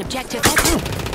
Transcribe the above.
objective.